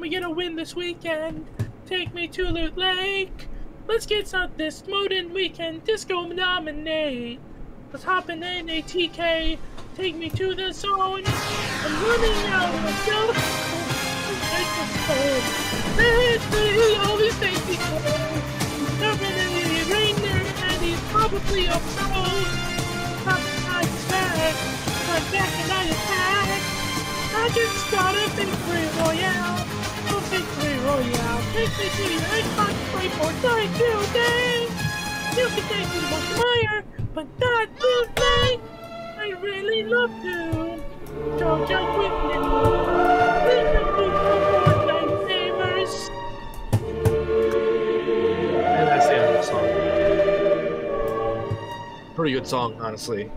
Can we get a win this weekend? Take me to Loot Lake. Let's get some this modern weekend disco dominate. Let's hop in NATK. Take me to the zone. I'm running out of go. Take us home. Let's be always safety cold. Definitely rain there and he's probably up royale. Take me to play for die today. You can take me to Meyer, but not today. I really love to. Don't jump with me. Lightsabers. And that's the end of the song. Pretty good song, honestly.